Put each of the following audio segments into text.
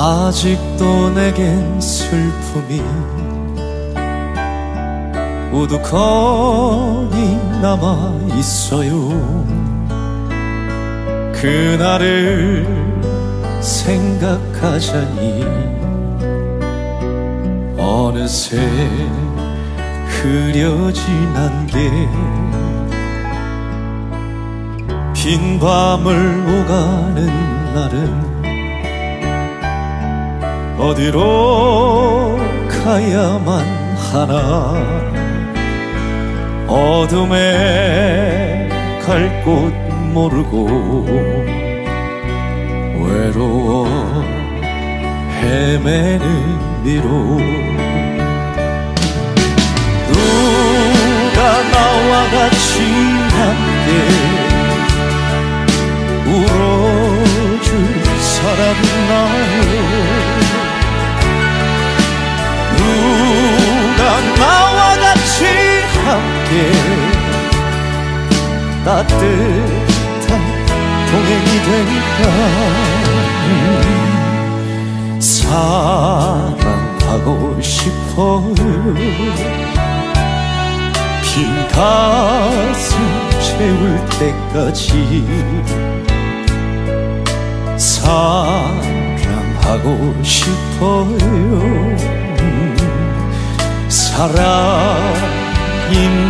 아직도 내겐 슬픔이 우두커니 남아 있어요. 그날을 생각하자니 어느새 흐려진 안개 빈 밤을 오가는 날은 어디로 가야만 하나? 어둠에 갈 곳 모르고 외로워 헤매는 미로 함께 따뜻한 동행이 음, 사랑하고 싶어요. 빈 가슴 채울 때까지 사랑하고 싶어요. 있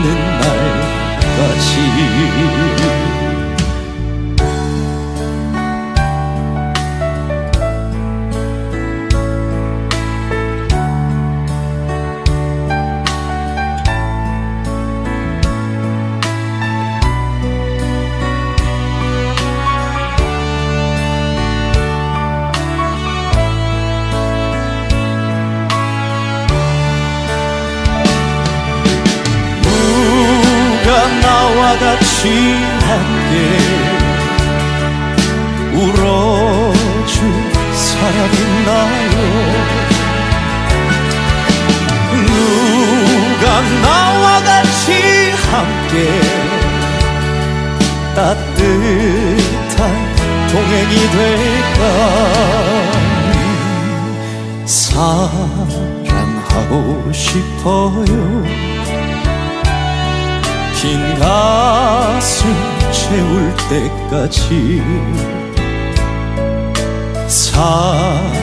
같이 함께 울어줄 사람 있나요. 누가 나와 같이 함께 따뜻한 동행이 될까? 사랑하고 싶어요 가슴 채울 때까지 사랑하고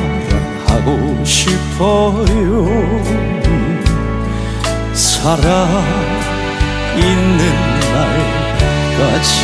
싶어요. 살아 있는 날까지